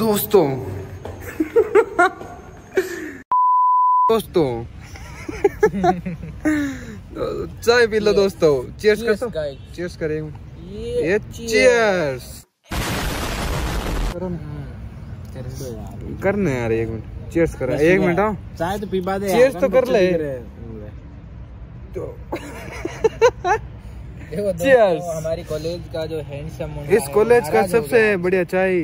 दोस्तों। दोस्तों। चाय पी लो दोस्तों। चीयर्स कर दो चीयर्स करे ये चीयर्स करने यार एक मिनट। चीयर्स कर। एक मिनट हाँ। चाय तो पीपा दे Cheers तो कर ले। तो। देखो हमारी कॉलेज का जो हैंडसम इस कॉलेज का सबसे बढ़िया चाय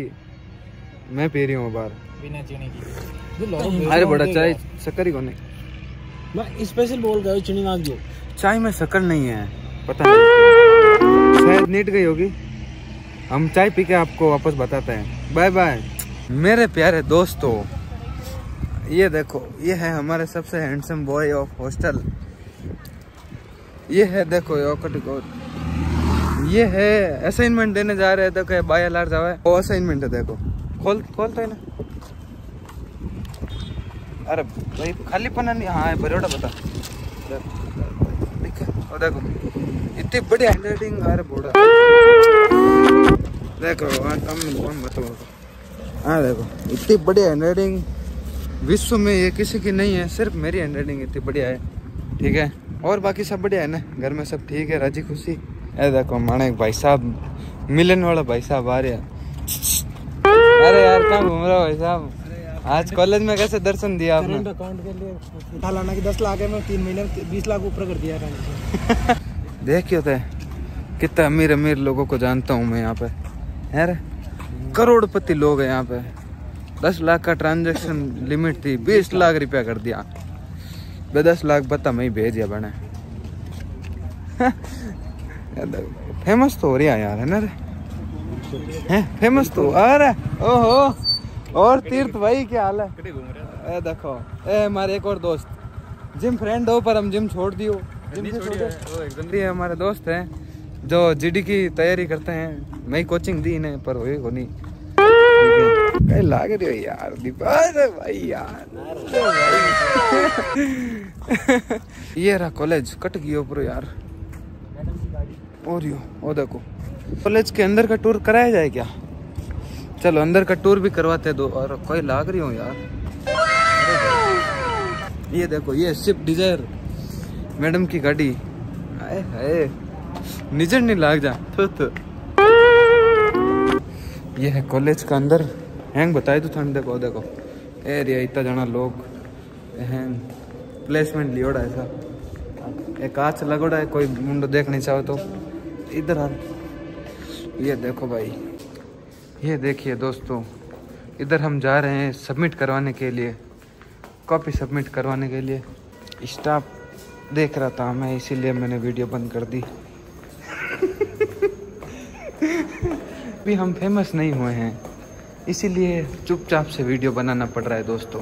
मैं पी रही हूँ बार बिना चीनी की। अरे बड़ा चाय शक्कर ही कौन है? मैं स्पेशल बोल रहा हूँ चीनी ना दो चाय में शक्कर नहीं है पता नहीं। शायद नीट गई होगी। हम चाय पी के आपको वापस बताते हैं। बाय बाय मेरे प्यारे दोस्तों ये देखो ये है हमारे सबसे हैंडसम बॉय ऑफ़ हॉस्टल ये है देखो योकट कोट ये है असाइनमेंट देने जा रहे थे देखो बाय अलार जावा है। वो असाइनमेंट है देखो। खोल खोलते है ना। अरे भाई खाली पना नहीं हाँ बरोड़ा बता। और देखो, इतनी बड़ी हैंडराइटिंग अरे बोड़ा देखो हाँ तुम कौन बताओ हाँ देखो, इतनी बड़ी हैंडराइटिंग विश्व में ये किसी की नहीं है, सिर्फ़ मेरी हैंडराइटिंग इतनी बढ़िया है। ठीक है? और बाकी सब बढ़िया है ना? घर में सब ठीक है? राज़ी खुशी? ये देखो, माने भाई साहब, मिलन वाला भाई साहब आ रहे हैं। अरे यार कहाँ घूम रहे हो भाई साहब? आज कॉलेज में कैसे दर्शन दिया आपने? अकाउंट के लिए सालाना की दस लाख है मैं तीन महीने में बीस लाख ऊपर कर दिया देख क्यों थे कितने अमीर अमीर लोगों को जानता हूँ मैं यहाँ पे। यार करोड़पति लोग हैं यहाँ पे। दस लाख का ट्रांजेक्शन लिमिट थी बीस लाख रुपया कर दिया। बे दस लाख बता मैं ही भेज दिया बने। फ़ेमस तो हो रहा यार है ना रे? हैं? फ़ेमस तो अरे ओहो और तीर्थ भाई क्या हाल है? ए देखो ए हमारे एक और दोस्त। जिम फ्रेंड हो पर हम जिम छोड़ दियो। जिम से छोड़ हमारे दोस्त हैं जो जीडी की तैयारी करते हैं। मैं कोचिंग दी इन्हें पर हुई को नहीं। कहीं लाग रही हो यार दीप अरे भाई यार। ये रहा कॉलेज कट गया ऊपर यार। और यो ओ देखो। कॉलेज के अंदर का टूर कराया जाए क्या? चलो, अंदर का टूर भी करवाते दो और कोई लाग रही हो यार। ये देखो, ये स्विफ्ट डिज़ायर मैडम की गाड़ी। आए हाय। निजर नहीं लाग जा। ये है कॉलेज का अंदर। हैंग बताए तो ठंड देखो देखो। एरिया इतना जाना लोग। हैंग। प्लेसमेंट लियोड़ा ऐसा। एक कांच लगोड़ा है, कोई मुंडो देख नहीं चाहो तो। इधर आ। ये देखो भाई ये देखिए दोस्तों इधर हम जा रहे हैं सबमिट करवाने के लिए कॉपी सबमिट करवाने के लिए। स्टाफ देख रहा था मैं इसीलिए मैंने वीडियो बंद कर दी। भी हम फ़ेमस नहीं हुए हैं इसीलिए चुपचाप से वीडियो बनाना पड़ रहा है दोस्तों।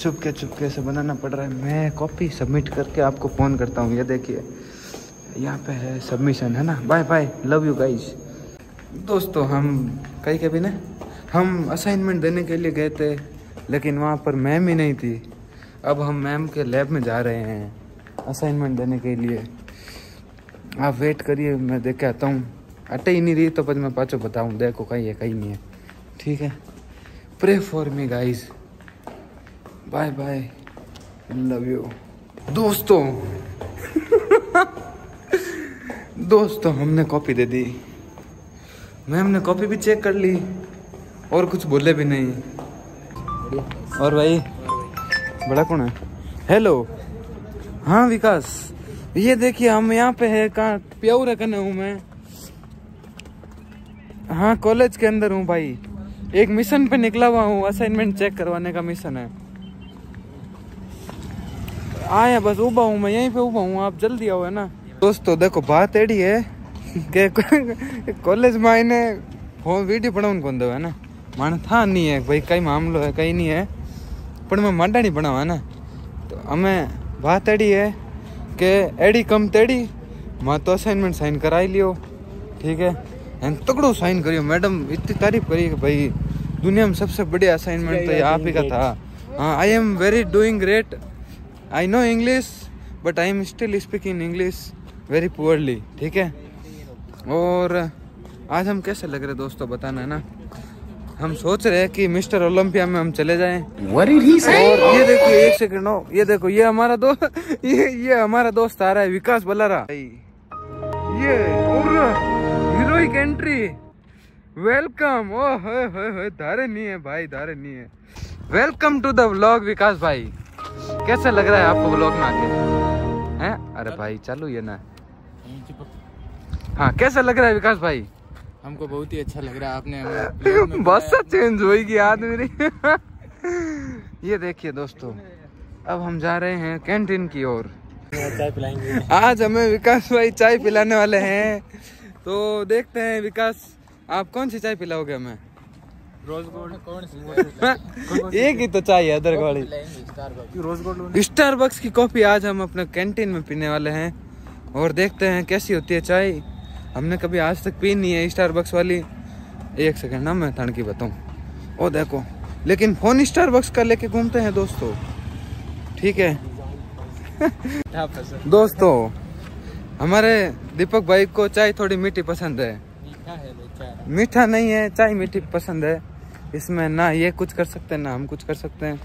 चुपके चुपके से बनाना पड़ रहा है। मैं कॉपी सबमिट करके आपको फ़ोन करता हूँ ये देखिए। यहाँ पे है सबमिशन है ना? Bye bye love you guys दोस्तों, हम कहीं कभी ना, हम असाइनमेंट देने के लिए गए थे, लेकिन वहाँ पर मैम ही नहीं थी। अब हम मैम के लैब में जा रहे हैं असाइनमेंट देने के लिए। आप वेट करिए, मैं देख के आता हूँ। अटे ही नहीं रही तो मैं पाचो बताऊँ। देखो, कहीं है, कहीं नहीं है। ठीक है? Pray for me guys bye bye love you दोस्तों! दोस्तों, हमने कॉपी दे दी। मैम ने कॉपी भी चेक कर ली, और कुछ बोले भी नहीं। और भाई, बड़ा कौन है? हेलो हाँ विकास। ये देखिए, हम यहाँ पे है, कहाँ? प्योर कने हूँ मैं। हाँ कॉलेज के अंदर हूँ भाई। एक मिशन पे निकला हुआ हूँ असाइनमेंट चेक करवाने का मिशन है। आया, बस उबा हूँ मैं, यहीं पे उबा हूँ, आप जल्दी आओ, है ना? दोस्तों, देखो, बात एड़ी है कि कॉलेज में आईने फ़ोन, वीडियो पढ़ाऊन दो है ना? माने था नहीं है, भाई, कई मामलो है, कई नहीं है पर मैं मांडा नहीं है ना? तो हमें बात एड़ी है कि एड़ी कम तेड़ी, मैं तो असाइनमेंट साइन कराई लियो, ठीक है? एंड तगड़ो साइन करियो, मैडम, इतनी तारीफ़ करी कि भाई, दुनिया में सबसे बढ़िया असाइनमेंट तो आप ही का था। हाँ I am very doing great I know English but I am still speaking English very poorly ठीक है? और आज हम कैसे लग रहे दोस्तों बताना है ना? हम सोच रहे हैं कि मिस्टर ओलंपिया में हम चले जाएँ। और ये देखो एक सेकंड हो ये देखो ये हमारा दोस्त ये ये हमारा दोस्त आ रहा है विकास बलारा ये और हीरोइक एंट्री वेलकम ओ होए होए धारे नहीं है भाई धारे नहीं है। Welcome to the vlog Vikas भाई। कैसा लग रहा है आपको व्लॉग में आके? हैं? अरे भाई चालू ये ना। हाँ कैसा लग रहा है विकास भाई? हमको बहुत ही अच्छा लग रहा है आपने बस चेंज होगी आदमी मेरी। ये देखिए दोस्तों अब हम जा रहे हैं कैंटीन की ओर। चाय पिलाएँगे आज हमें विकास भाई चाय पिलाने वाले हैं। तो देखते हैं विकास आप कौन सी चाय पिलाओगे हमें? रोज गोल्ड कौन सी एक ही तो चाय है अदरक वाली रोज गोल्ड स्टार बक्स की कॉफ़ी आज हम अपने कैंटीन में पीने वाले हैं। और देखते हैं कैसी होती है चाय। हमने कभी आज तक पी नहीं है स्टार बक्स वाली। एक सेकंड ना मैं थन की बताऊँ। ओ देखो लेकिन फ़ोन स्टार बक्स का लेके घूमते हैं दोस्तों। ठीक है? दोस्तों हमारे दीपक भाई को चाय थोड़ी मीठी पसंद है। मीठा नहीं है चाय मीठी पसंद है। इसमें ना ये कुछ कर सकते हैं ना हम कुछ कर सकते हैं।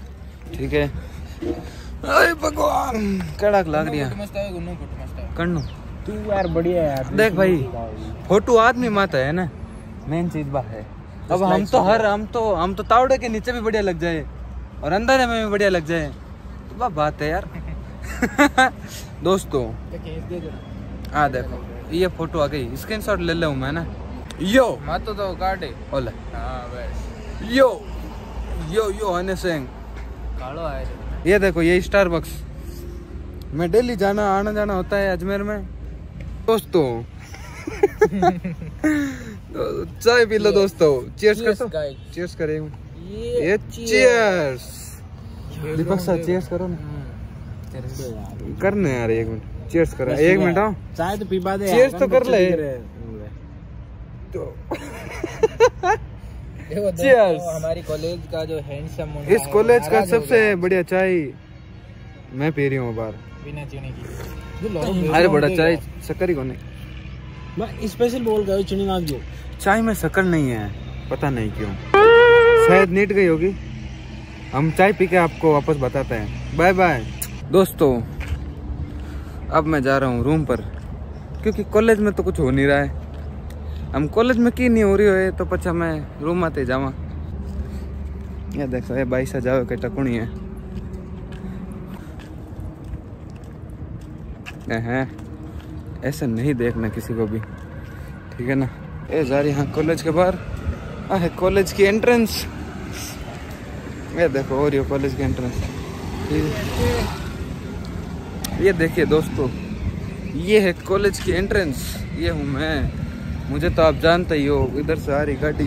ठीक है? अरे भगवान! कड़क लाग रही है। कन्नू। तू यार बढ़िया यार देख भाई फ़ोटो आदमी माता है ना? मेन चीज़ बात है। अब हम तो हर हम तो हम तो तावड़े के नीचे भी बढ़िया लग जाए और अंदर में भी बढ़िया लग जाए। तो वह बात है यार। दोस्तों हाँ देखो ये फ़ोटो आ गई। स्क्रीनशॉट ले लूँ मैं ना? यो। मत तो काटे। ओले। हाँ बस। यो। यो यो हनी सिंह ये देखो ये स्टार बक्स मैं डेली जाना आना जाना होता है अजमेर में। दोस्तों। तो चाय पी लो दोस्तों। चीयर्स कर। दो चीयर्स करे ये चीयर्स दीपक सर चीयर्स करो ना। करने यार एक मिनट। चीयर्स करो। एक मिनट हाँ। चाय तो पीपा दे Cheers तो कर ले। तो Cheers. हमारी कॉलेज का जो हैंडसम इस कॉलेज का सबसे बढ़िया चाय मैं पी रही हूँ बार। बिना चीनी की। अरे बड़ा चाय शक्कर ही कोने मैं स्पेशल बोल गया चीनी ना दो चाय में शक्कर नहीं है पता नहीं क्यों। शायद नीट गई होगी। हम चाय पी के आपको वापस बताते हैं। बाय बाय दोस्तों अब मैं जा रहा हूँ रूम पर क्योंकि कॉलेज में तो कुछ हो नहीं रहा है। हम कॉलेज में की नहीं हो रही हो तो पछा मैं रूम आते जावा। ये देखो ये बाईसा जाओ के टकुणी है। हैं। ऐसे नहीं देखना किसी को भी। ठीक है ना? जा रही यहाँ कॉलेज के बाहर। आ, है कॉलेज की एंट्रेंस ये देखो, और ये कॉलेज की एंट्रेंस ये देखिए दोस्तों, ये है कॉलेज की एंट्रेंस ये हूँ मैं। मुझे तो आप जानते ही हो, इधर से आ रही गाड़ी।